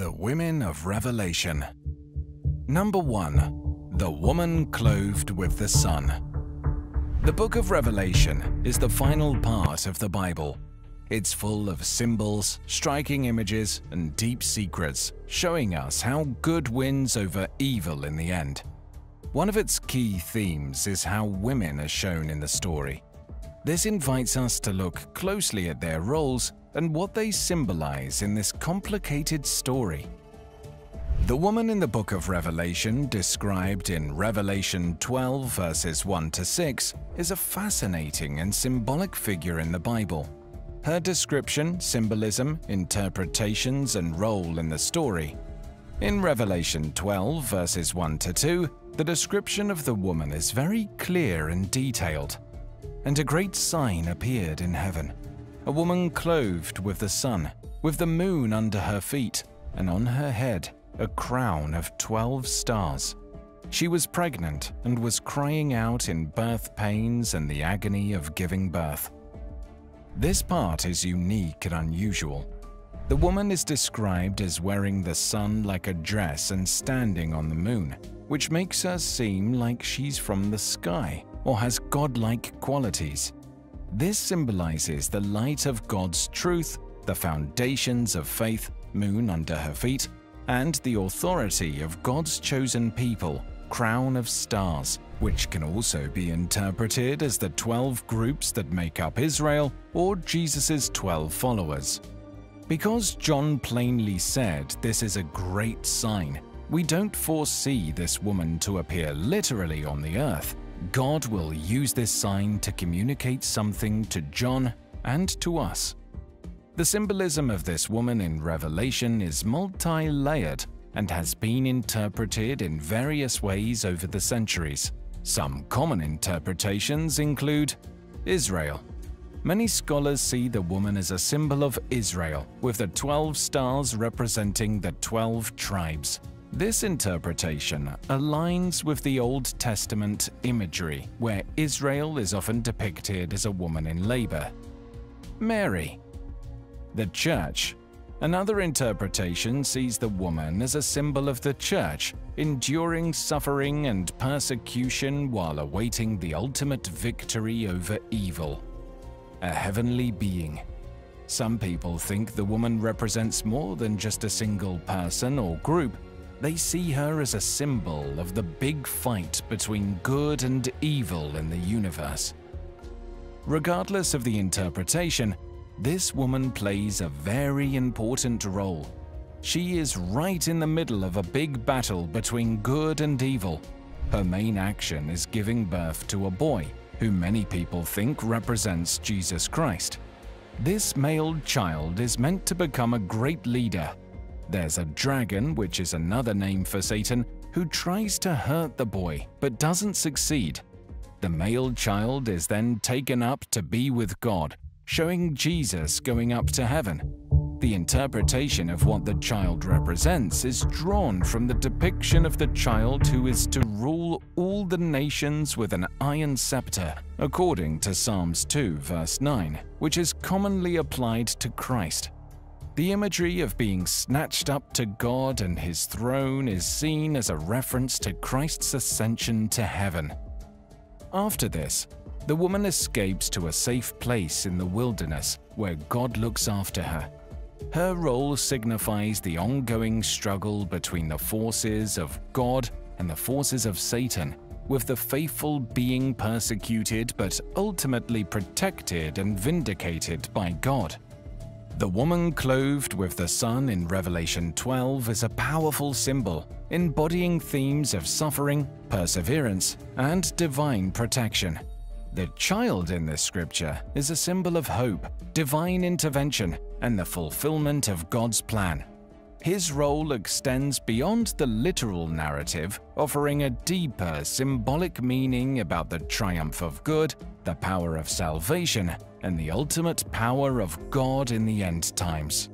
The Women of Revelation. Number 1. The Woman Clothed with the Sun. The book of Revelation is the final part of the Bible. It's full of symbols, striking images, and deep secrets, showing us how good wins over evil in the end. One of its key themes is how women are shown in the story. This invites us to look closely at their roles and what they symbolize in this complicated story. The woman in the book of Revelation, described in Revelation 12 verses 1 to 6, is a fascinating and symbolic figure in the Bible. Her description, symbolism, interpretations, and role in the story. In Revelation 12 verses 1 to 2, the description of the woman is very clear and detailed. And a great sign appeared in heaven a woman clothed with the sun, with the moon under her feet, and on her head a crown of twelve stars. She was pregnant and was crying out in birth pains and the agony of giving birth. This part is unique and unusual. The woman is described as wearing the sun like a dress and standing on the moon, which makes her seem like she's from the sky or has godlike qualities. This symbolizes the light of God's truth, the foundations of faith, moon under her feet, and the authority of God's chosen people, crown of stars, which can also be interpreted as the 12 groups that make up Israel or Jesus' 12 followers. Because John plainly said this is a great sign, we don't foresee this woman to appear literally on the earth, God will use this sign to communicate something to John and to us. The symbolism of this woman in Revelation is multi-layered and has been interpreted in various ways over the centuries. Some common interpretations include Israel. Many scholars see the woman as a symbol of Israel, with the 12 stars representing the 12 tribes. This interpretation aligns with the Old Testament imagery, where Israel is often depicted as a woman in labor. Mary. The Church. Another interpretation sees the woman as a symbol of the Church, enduring suffering and persecution while awaiting the ultimate victory over evil. A heavenly being. Some people think the woman represents more than just a single person or group, they see her as a symbol of the big fight between good and evil in the universe. Regardless of the interpretation, this woman plays a very important role. She is right in the middle of a big battle between good and evil. Her main action is giving birth to a boy, who many people think represents Jesus Christ. This male child is meant to become a great leader there's a dragon, which is another name for Satan, who tries to hurt the boy but doesn't succeed. The male child is then taken up to be with God, showing Jesus going up to heaven. The interpretation of what the child represents is drawn from the depiction of the child who is to rule all the nations with an iron scepter, according to Psalms 2 verse 9, which is commonly applied to Christ. The imagery of being snatched up to God and his throne is seen as a reference to Christ's ascension to heaven. After this, the woman escapes to a safe place in the wilderness where God looks after her. Her role signifies the ongoing struggle between the forces of God and the forces of Satan, with the faithful being persecuted but ultimately protected and vindicated by God. The woman clothed with the sun in Revelation 12 is a powerful symbol, embodying themes of suffering, perseverance, and divine protection. The child in this scripture is a symbol of hope, divine intervention, and the fulfillment of God's plan. His role extends beyond the literal narrative, offering a deeper symbolic meaning about the triumph of good, the power of salvation, and the ultimate power of God in the end times.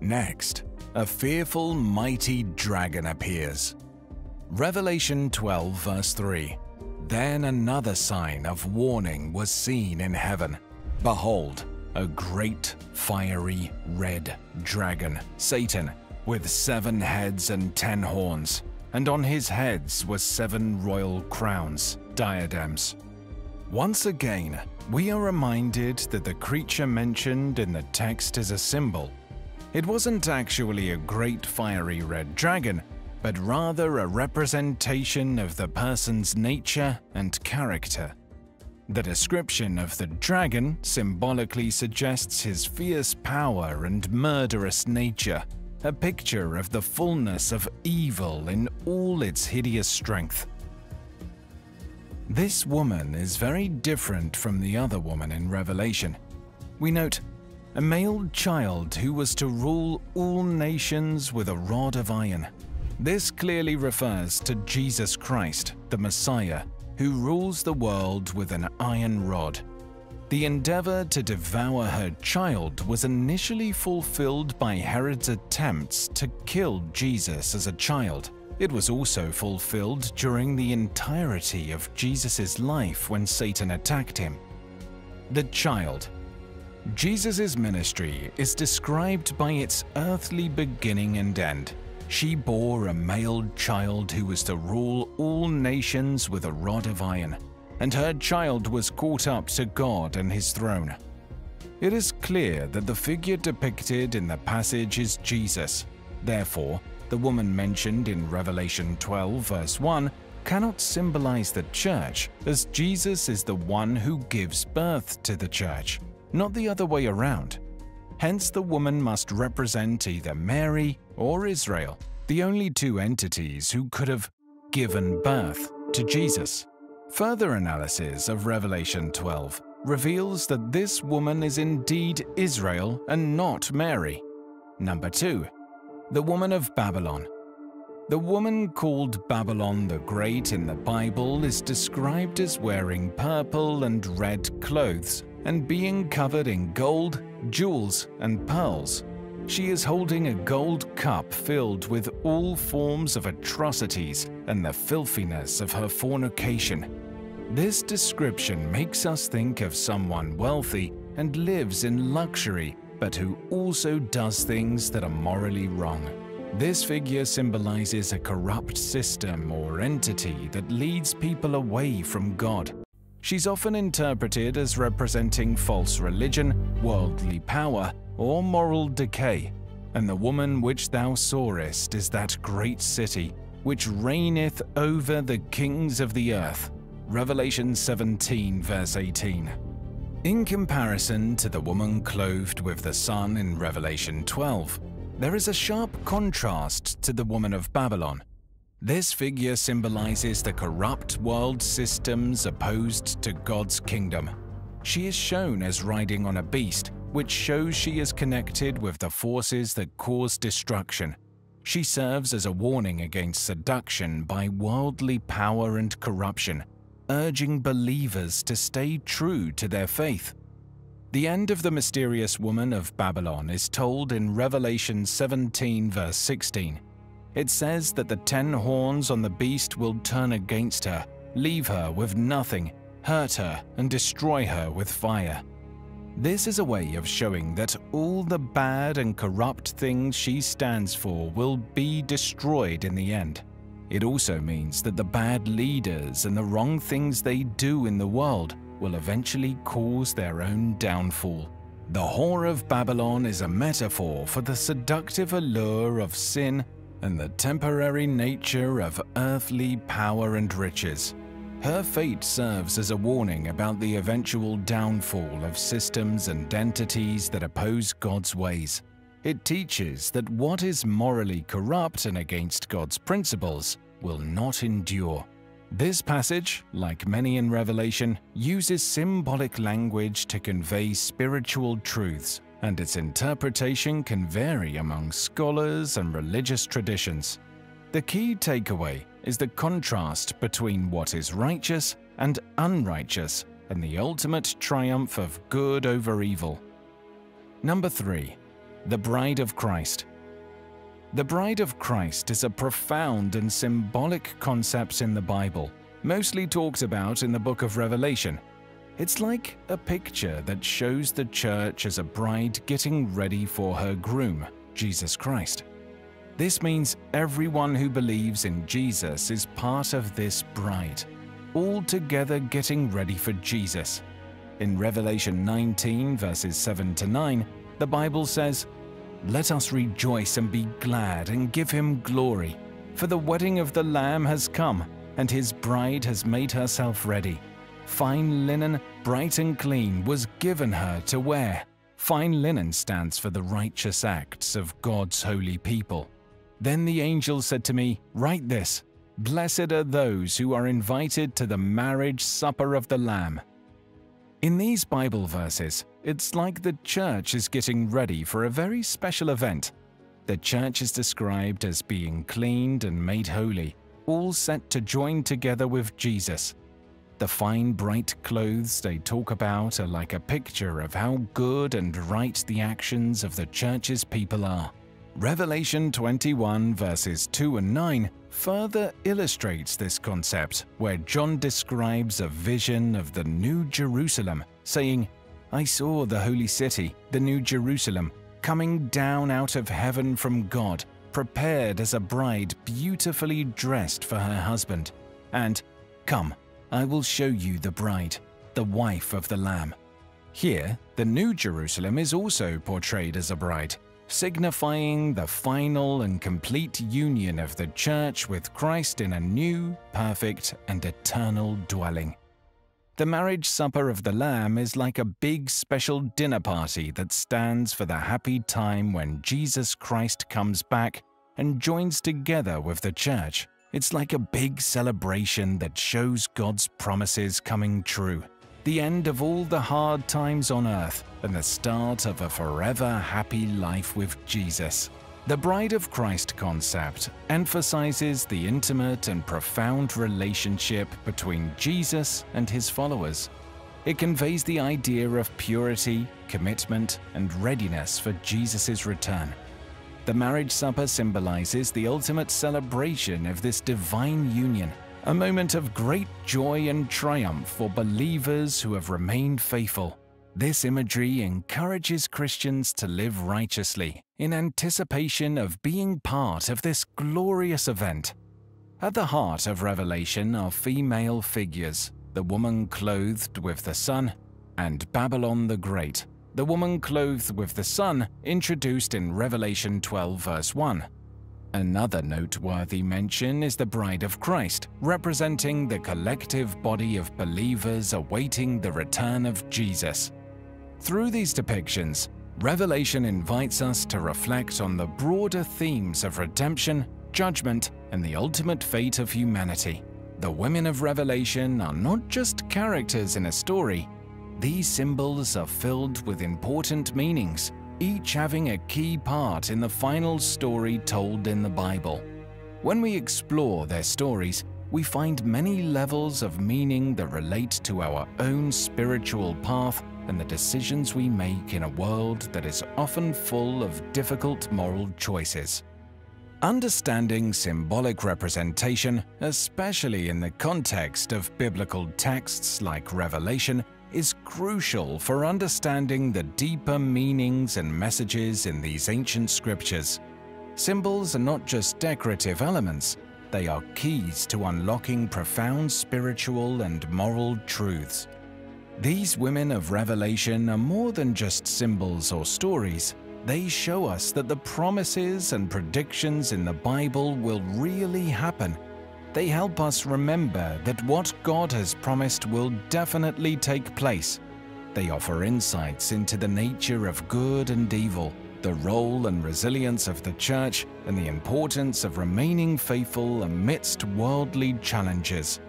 Next, a fearful mighty dragon appears. Revelation 12 verse 3 Then another sign of warning was seen in heaven. Behold, a great, fiery, red dragon, Satan, with seven heads and ten horns, and on his heads were seven royal crowns, diadems. Once again, we are reminded that the creature mentioned in the text is a symbol. It wasn't actually a great fiery red dragon, but rather a representation of the person's nature and character. The description of the dragon symbolically suggests his fierce power and murderous nature, a picture of the fullness of evil in all its hideous strength. This woman is very different from the other woman in Revelation. We note, a male child who was to rule all nations with a rod of iron. This clearly refers to Jesus Christ, the Messiah, who rules the world with an iron rod. The endeavor to devour her child was initially fulfilled by Herod's attempts to kill Jesus as a child. It was also fulfilled during the entirety of Jesus' life when Satan attacked him. The child. Jesus' ministry is described by its earthly beginning and end. She bore a male child who was to rule all nations with a rod of iron, and her child was caught up to God and his throne. It is clear that the figure depicted in the passage is Jesus. Therefore, the woman mentioned in Revelation 12 verse 1 cannot symbolize the church as Jesus is the one who gives birth to the church, not the other way around. Hence the woman must represent either Mary or Israel, the only two entities who could have given birth to Jesus. Further analysis of Revelation 12 reveals that this woman is indeed Israel and not Mary. Number 2. The woman of Babylon. The woman called Babylon the Great in the Bible is described as wearing purple and red clothes and being covered in gold, jewels, and pearls. She is holding a gold cup filled with all forms of atrocities and the filthiness of her fornication. This description makes us think of someone wealthy and lives in luxury, but who also does things that are morally wrong. This figure symbolizes a corrupt system or entity that leads people away from God. She's often interpreted as representing false religion, worldly power, or moral decay. And the woman which thou sawest is that great city, which reigneth over the kings of the earth. Revelation 17 verse 18. In comparison to the woman clothed with the sun in Revelation 12, there is a sharp contrast to the woman of Babylon, this figure symbolizes the corrupt world systems opposed to God's kingdom. She is shown as riding on a beast, which shows she is connected with the forces that cause destruction. She serves as a warning against seduction by worldly power and corruption, urging believers to stay true to their faith. The end of the mysterious woman of Babylon is told in Revelation 17 verse 16. It says that the ten horns on the beast will turn against her, leave her with nothing, hurt her, and destroy her with fire. This is a way of showing that all the bad and corrupt things she stands for will be destroyed in the end. It also means that the bad leaders and the wrong things they do in the world will eventually cause their own downfall. The Whore of Babylon is a metaphor for the seductive allure of sin and the temporary nature of earthly power and riches. Her fate serves as a warning about the eventual downfall of systems and entities that oppose God's ways. It teaches that what is morally corrupt and against God's principles will not endure. This passage, like many in Revelation, uses symbolic language to convey spiritual truths and its interpretation can vary among scholars and religious traditions. The key takeaway is the contrast between what is righteous and unrighteous and the ultimate triumph of good over evil. Number 3. The Bride of Christ The Bride of Christ is a profound and symbolic concept in the Bible, mostly talked about in the book of Revelation, it's like a picture that shows the church as a bride getting ready for her groom, Jesus Christ. This means everyone who believes in Jesus is part of this bride, all together getting ready for Jesus. In Revelation 19, verses 7 to 9, the Bible says, Let us rejoice and be glad and give him glory, for the wedding of the Lamb has come, and his bride has made herself ready. Fine linen, bright and clean, was given her to wear. Fine linen stands for the righteous acts of God's holy people. Then the angel said to me, Write this Blessed are those who are invited to the marriage supper of the Lamb. In these Bible verses, it's like the church is getting ready for a very special event. The church is described as being cleaned and made holy, all set to join together with Jesus. The fine, bright clothes they talk about are like a picture of how good and right the actions of the church's people are. Revelation 21 verses 2 and 9 further illustrates this concept, where John describes a vision of the New Jerusalem, saying, I saw the holy city, the New Jerusalem, coming down out of heaven from God, prepared as a bride beautifully dressed for her husband. And, Come, I will show you the bride, the wife of the Lamb. Here, the New Jerusalem is also portrayed as a bride, signifying the final and complete union of the Church with Christ in a new, perfect, and eternal dwelling. The marriage supper of the Lamb is like a big special dinner party that stands for the happy time when Jesus Christ comes back and joins together with the Church. It's like a big celebration that shows God's promises coming true the end of all the hard times on earth, and the start of a forever happy life with Jesus. The Bride of Christ concept emphasizes the intimate and profound relationship between Jesus and his followers. It conveys the idea of purity, commitment, and readiness for Jesus' return. The marriage supper symbolizes the ultimate celebration of this divine union a moment of great joy and triumph for believers who have remained faithful. This imagery encourages Christians to live righteously in anticipation of being part of this glorious event. At the heart of Revelation are female figures, the woman clothed with the sun, and Babylon the Great, the woman clothed with the sun introduced in Revelation 12 verse 1. Another noteworthy mention is the Bride of Christ, representing the collective body of believers awaiting the return of Jesus. Through these depictions, Revelation invites us to reflect on the broader themes of redemption, judgment, and the ultimate fate of humanity. The women of Revelation are not just characters in a story. These symbols are filled with important meanings, each having a key part in the final story told in the Bible. When we explore their stories, we find many levels of meaning that relate to our own spiritual path and the decisions we make in a world that is often full of difficult moral choices. Understanding symbolic representation, especially in the context of biblical texts like Revelation, is crucial for understanding the deeper meanings and messages in these ancient scriptures. Symbols are not just decorative elements, they are keys to unlocking profound spiritual and moral truths. These women of Revelation are more than just symbols or stories. They show us that the promises and predictions in the Bible will really happen they help us remember that what God has promised will definitely take place. They offer insights into the nature of good and evil, the role and resilience of the Church, and the importance of remaining faithful amidst worldly challenges.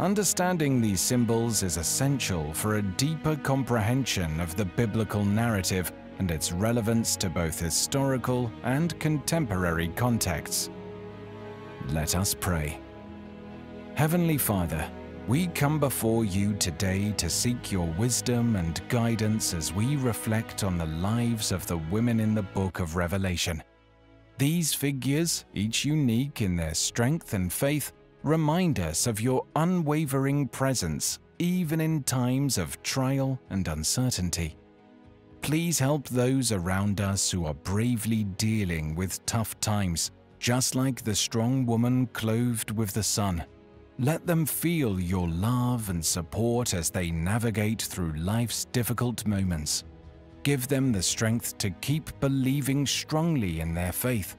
Understanding these symbols is essential for a deeper comprehension of the biblical narrative and its relevance to both historical and contemporary contexts. Let us pray. Heavenly Father, we come before you today to seek your wisdom and guidance as we reflect on the lives of the women in the book of Revelation. These figures, each unique in their strength and faith, remind us of your unwavering presence even in times of trial and uncertainty. Please help those around us who are bravely dealing with tough times just like the strong woman clothed with the sun. Let them feel your love and support as they navigate through life's difficult moments. Give them the strength to keep believing strongly in their faith,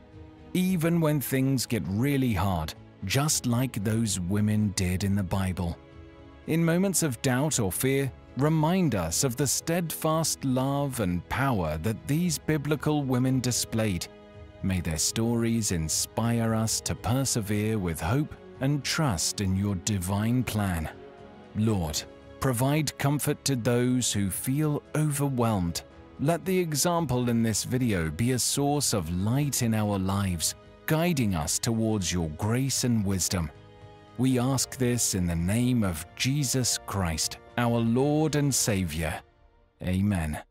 even when things get really hard, just like those women did in the Bible. In moments of doubt or fear, remind us of the steadfast love and power that these biblical women displayed. May their stories inspire us to persevere with hope and trust in your divine plan. Lord, provide comfort to those who feel overwhelmed. Let the example in this video be a source of light in our lives, guiding us towards your grace and wisdom. We ask this in the name of Jesus Christ, our Lord and Savior. Amen.